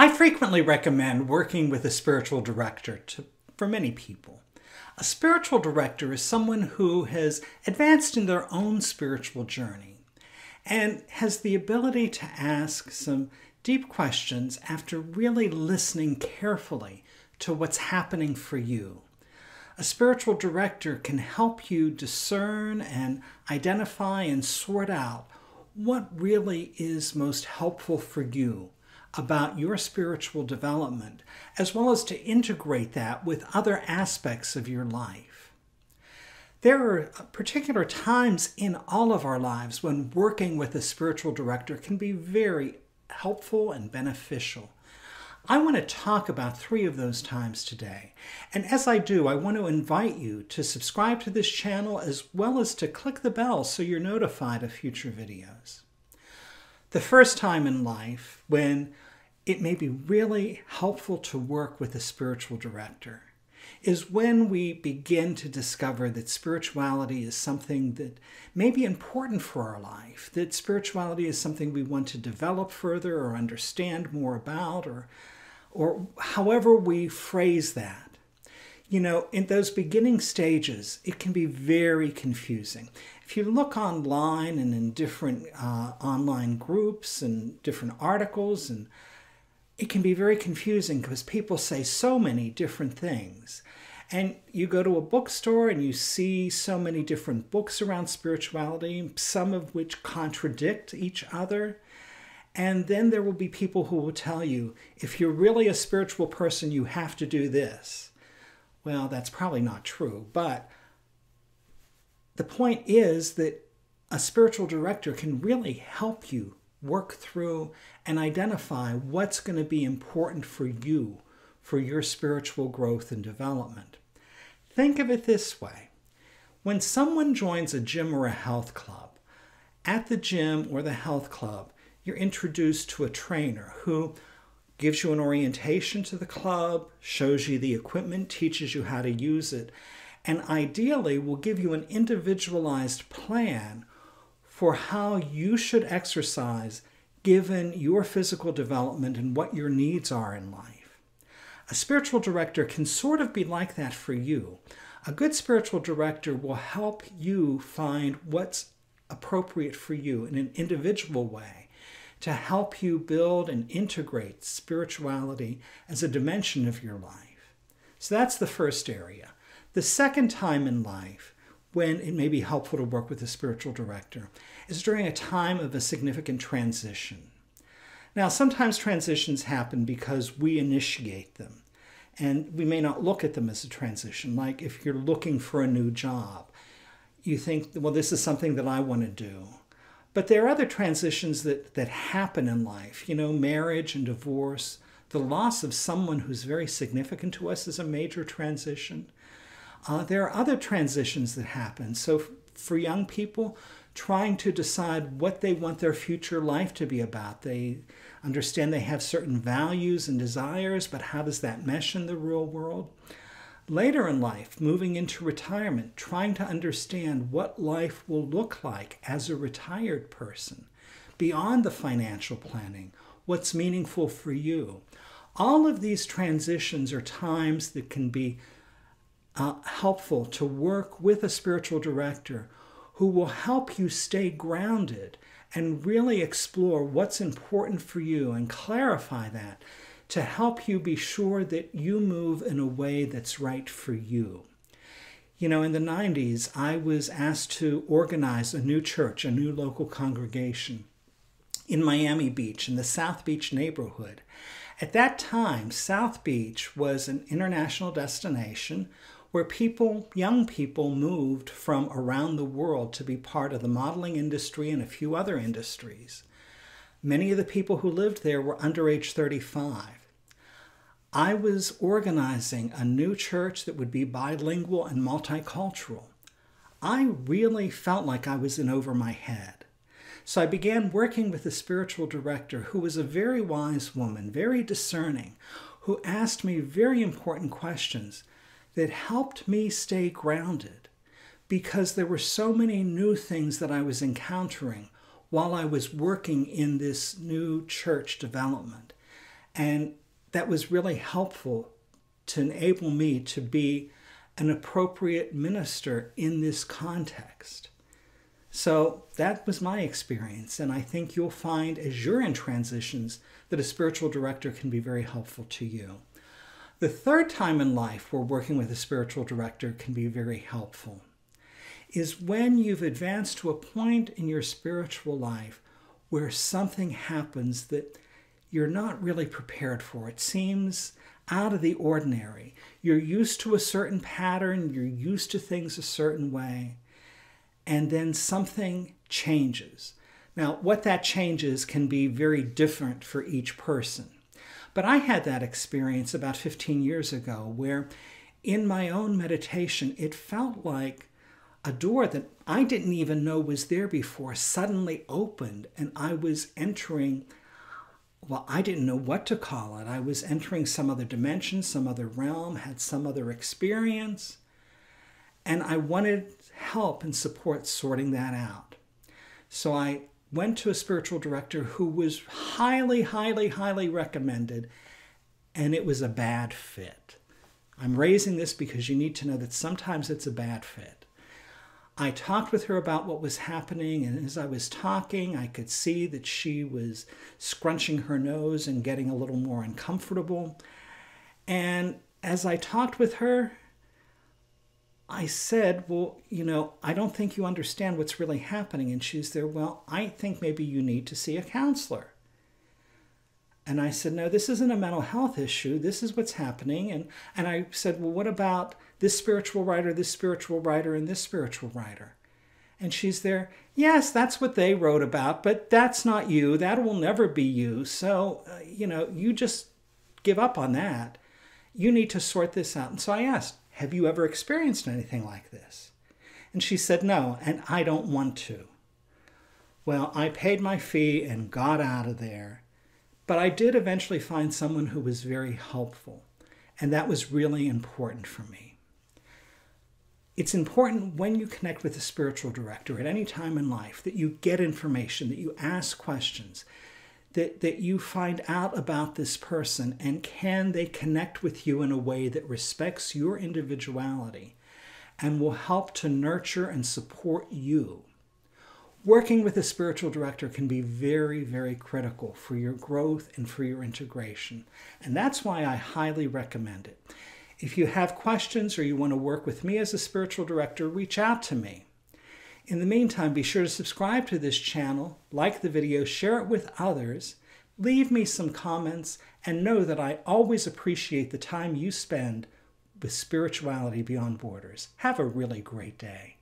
I frequently recommend working with a spiritual director to, for many people. A spiritual director is someone who has advanced in their own spiritual journey and has the ability to ask some deep questions after really listening carefully to what's happening for you. A spiritual director can help you discern and identify and sort out what really is most helpful for you about your spiritual development, as well as to integrate that with other aspects of your life. There are particular times in all of our lives when working with a spiritual director can be very helpful and beneficial. I want to talk about three of those times today. And as I do, I want to invite you to subscribe to this channel as well as to click the bell so you're notified of future videos. The first time in life when it may be really helpful to work with a spiritual director is when we begin to discover that spirituality is something that may be important for our life, that spirituality is something we want to develop further or understand more about, or, or however we phrase that. You know, in those beginning stages, it can be very confusing. If you look online and in different uh, online groups and different articles and it can be very confusing because people say so many different things. And you go to a bookstore and you see so many different books around spirituality, some of which contradict each other. And then there will be people who will tell you if you're really a spiritual person, you have to do this. Well, that's probably not true. But the point is that a spiritual director can really help you work through and identify what's going to be important for you for your spiritual growth and development. Think of it this way when someone joins a gym or a health club, at the gym or the health club, you're introduced to a trainer who gives you an orientation to the club, shows you the equipment, teaches you how to use it, and ideally will give you an individualized plan for how you should exercise given your physical development and what your needs are in life. A spiritual director can sort of be like that for you. A good spiritual director will help you find what's appropriate for you in an individual way to help you build and integrate spirituality as a dimension of your life. So that's the first area. The second time in life when it may be helpful to work with a spiritual director is during a time of a significant transition. Now, sometimes transitions happen because we initiate them, and we may not look at them as a transition. Like if you're looking for a new job, you think, well, this is something that I want to do. But there are other transitions that, that happen in life, you know, marriage and divorce. The loss of someone who's very significant to us is a major transition. Uh, there are other transitions that happen. So, for young people, trying to decide what they want their future life to be about, they understand they have certain values and desires, but how does that mesh in the real world? Later in life, moving into retirement, trying to understand what life will look like as a retired person, beyond the financial planning, what's meaningful for you. All of these transitions are times that can be uh, helpful to work with a spiritual director who will help you stay grounded and really explore what's important for you and clarify that to help you be sure that you move in a way that's right for you. You know, in the 90s, I was asked to organize a new church, a new local congregation in Miami Beach, in the South Beach neighborhood. At that time, South Beach was an international destination where people, young people, moved from around the world to be part of the modeling industry and a few other industries. Many of the people who lived there were under age 35. I was organizing a new church that would be bilingual and multicultural. I really felt like I was in over my head. So I began working with a spiritual director who was a very wise woman, very discerning, who asked me very important questions that helped me stay grounded because there were so many new things that I was encountering while I was working in this new church development. And that was really helpful to enable me to be an appropriate minister in this context. So that was my experience, and I think you'll find as you're in transitions that a spiritual director can be very helpful to you. The third time in life where working with a spiritual director can be very helpful is when you've advanced to a point in your spiritual life where something happens that you're not really prepared for. It seems out of the ordinary. You're used to a certain pattern, you're used to things a certain way, and then something changes. Now, what that changes can be very different for each person. But I had that experience about 15 years ago where in my own meditation, it felt like a door that I didn't even know was there before suddenly opened, and I was entering. Well, I didn't know what to call it. I was entering some other dimension, some other realm, had some other experience, and I wanted help and support sorting that out. So I went to a spiritual director who was highly, highly, highly recommended, and it was a bad fit. I'm raising this because you need to know that sometimes it's a bad fit. I talked with her about what was happening, and as I was talking, I could see that she was scrunching her nose and getting a little more uncomfortable. And as I talked with her, I said, Well, you know, I don't think you understand what's really happening. And she's there, Well, I think maybe you need to see a counselor. And I said, No, this isn't a mental health issue. This is what's happening. And, and I said, Well, what about this spiritual writer, this spiritual writer, and this spiritual writer. And she's there, yes, that's what they wrote about, but that's not you. That will never be you. So, uh, you know, you just give up on that. You need to sort this out. And so I asked, have you ever experienced anything like this? And she said, no, and I don't want to. Well, I paid my fee and got out of there. But I did eventually find someone who was very helpful. And that was really important for me. It's important when you connect with a spiritual director at any time in life that you get information, that you ask questions, that, that you find out about this person and can they connect with you in a way that respects your individuality and will help to nurture and support you. Working with a spiritual director can be very, very critical for your growth and for your integration. And that's why I highly recommend it. If you have questions or you want to work with me as a spiritual director, reach out to me. In the meantime, be sure to subscribe to this channel, like the video, share it with others, leave me some comments, and know that I always appreciate the time you spend with Spirituality Beyond Borders. Have a really great day.